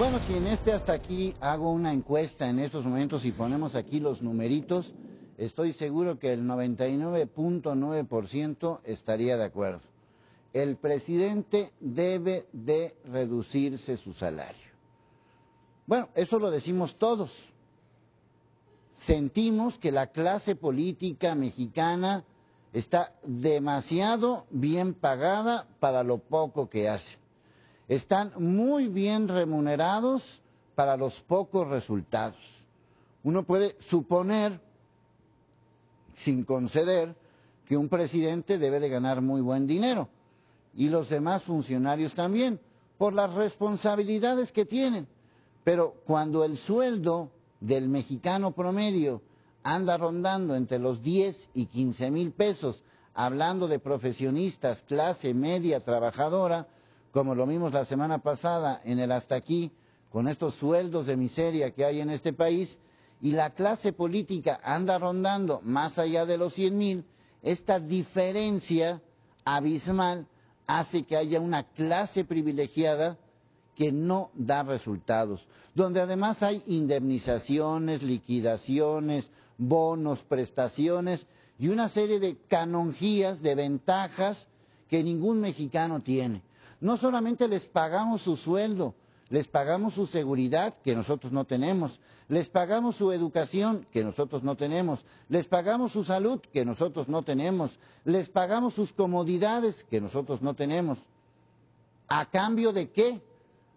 Bueno, si en este hasta aquí hago una encuesta en estos momentos y ponemos aquí los numeritos, estoy seguro que el 99.9% estaría de acuerdo. El presidente debe de reducirse su salario. Bueno, eso lo decimos todos. Sentimos que la clase política mexicana está demasiado bien pagada para lo poco que hace. Están muy bien remunerados para los pocos resultados. Uno puede suponer, sin conceder, que un presidente debe de ganar muy buen dinero y los demás funcionarios también, por las responsabilidades que tienen. Pero cuando el sueldo del mexicano promedio anda rondando entre los 10 y 15 mil pesos, hablando de profesionistas, clase media trabajadora, como lo vimos la semana pasada en el hasta aquí, con estos sueldos de miseria que hay en este país, y la clase política anda rondando más allá de los 100 mil, esta diferencia abismal hace que haya una clase privilegiada que no da resultados, donde además hay indemnizaciones, liquidaciones, bonos, prestaciones y una serie de canonjías, de ventajas que ningún mexicano tiene. No solamente les pagamos su sueldo, les pagamos su seguridad, que nosotros no tenemos, les pagamos su educación, que nosotros no tenemos, les pagamos su salud, que nosotros no tenemos, les pagamos sus comodidades, que nosotros no tenemos. ¿A cambio de qué?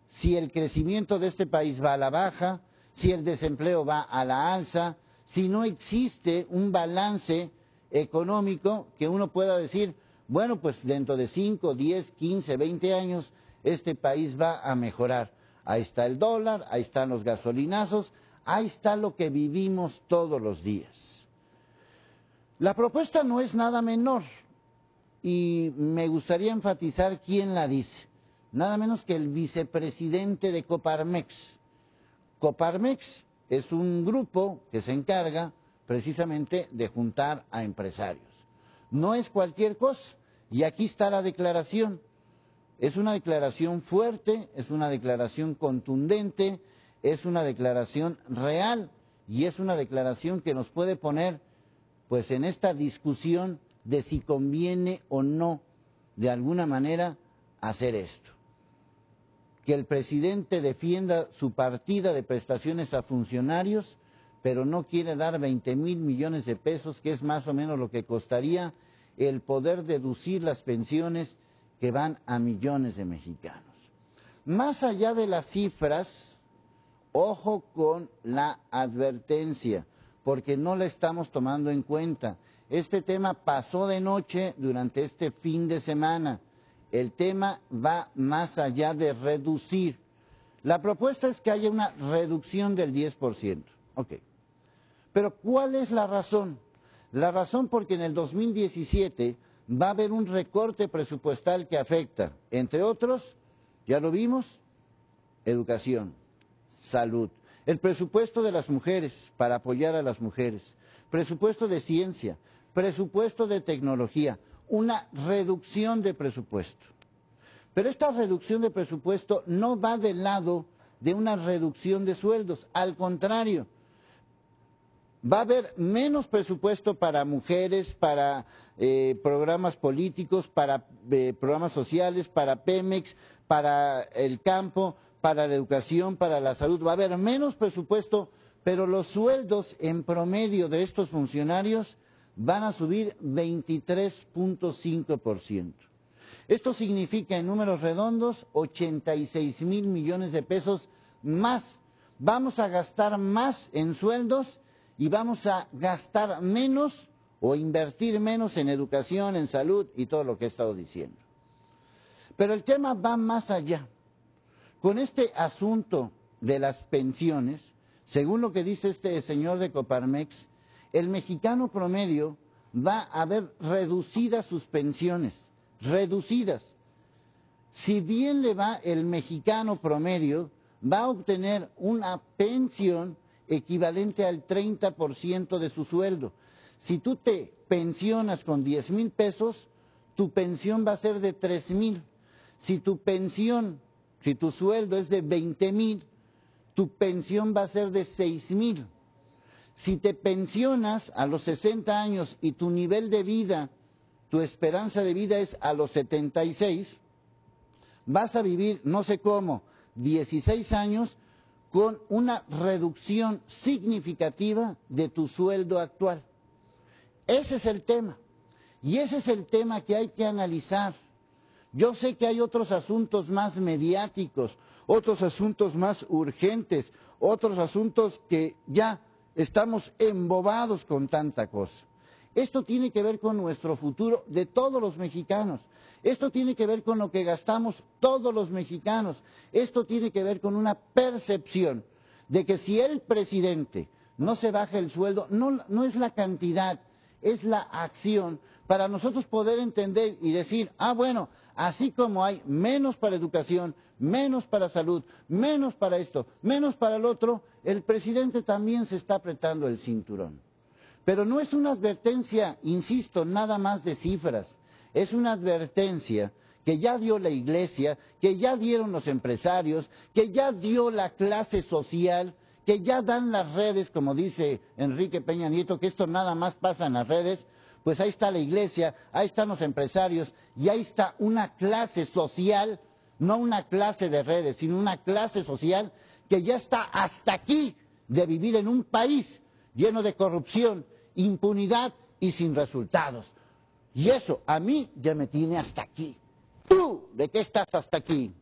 Si el crecimiento de este país va a la baja, si el desempleo va a la alza, si no existe un balance económico que uno pueda decir, bueno, pues dentro de 5, 10, 15, 20 años este país va a mejorar. Ahí está el dólar, ahí están los gasolinazos, ahí está lo que vivimos todos los días. La propuesta no es nada menor y me gustaría enfatizar quién la dice. Nada menos que el vicepresidente de Coparmex. Coparmex es un grupo que se encarga precisamente de juntar a empresarios. No es cualquier cosa. Y aquí está la declaración. Es una declaración fuerte, es una declaración contundente, es una declaración real y es una declaración que nos puede poner pues en esta discusión de si conviene o no de alguna manera hacer esto. Que el presidente defienda su partida de prestaciones a funcionarios, pero no quiere dar 20 mil millones de pesos, que es más o menos lo que costaría el poder deducir las pensiones que van a millones de mexicanos. Más allá de las cifras, ojo con la advertencia, porque no la estamos tomando en cuenta. Este tema pasó de noche durante este fin de semana. El tema va más allá de reducir. La propuesta es que haya una reducción del 10%. Ok. Pero ¿cuál es la razón? La razón porque en el 2017 va a haber un recorte presupuestal que afecta, entre otros, ya lo vimos, educación, salud, el presupuesto de las mujeres para apoyar a las mujeres, presupuesto de ciencia, presupuesto de tecnología, una reducción de presupuesto. Pero esta reducción de presupuesto no va del lado de una reducción de sueldos, al contrario, va a haber menos presupuesto para mujeres, para eh, programas políticos, para eh, programas sociales, para Pemex, para el campo, para la educación, para la salud. Va a haber menos presupuesto, pero los sueldos en promedio de estos funcionarios van a subir 23.5%. Esto significa en números redondos 86 mil millones de pesos más. Vamos a gastar más en sueldos y vamos a gastar menos o invertir menos en educación, en salud y todo lo que he estado diciendo. Pero el tema va más allá. Con este asunto de las pensiones, según lo que dice este señor de Coparmex, el mexicano promedio va a ver reducidas sus pensiones, reducidas. Si bien le va el mexicano promedio, va a obtener una pensión equivalente al 30% de su sueldo. Si tú te pensionas con 10 mil pesos, tu pensión va a ser de 3 mil. Si tu pensión, si tu sueldo es de 20 mil, tu pensión va a ser de 6 mil. Si te pensionas a los 60 años y tu nivel de vida, tu esperanza de vida es a los 76, vas a vivir, no sé cómo, 16 años con una reducción significativa de tu sueldo actual. Ese es el tema. Y ese es el tema que hay que analizar. Yo sé que hay otros asuntos más mediáticos, otros asuntos más urgentes, otros asuntos que ya estamos embobados con tanta cosa. Esto tiene que ver con nuestro futuro de todos los mexicanos. Esto tiene que ver con lo que gastamos todos los mexicanos. Esto tiene que ver con una percepción de que si el presidente no se baja el sueldo, no, es la cantidad, es la acción para nosotros poder entender y decir, ah, bueno, así como hay menos para educación, menos para salud, menos para esto, menos para el otro, el presidente también se está apretando el cinturón. Pero no es una advertencia, insisto, nada más de cifras, es una advertencia que ya dio la iglesia, que ya dieron los empresarios, que ya dio la clase social, que ya dan las redes, como dice Enrique Peña Nieto, que esto nada más pasa en las redes, pues ahí está la iglesia, ahí están los empresarios y ahí está una clase social, no una clase de redes, sino una clase social que ya está hasta aquí de vivir en un país lleno de corrupción, impunidad y sin resultados. Y eso a mí ya me tiene hasta aquí. ¿Tú de qué estás hasta aquí?